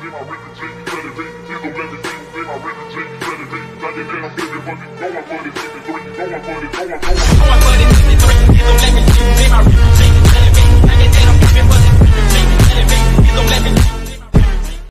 in my written G, better be. He's on everything in my written G, better be. you that I'm for the going for the 53, going for the.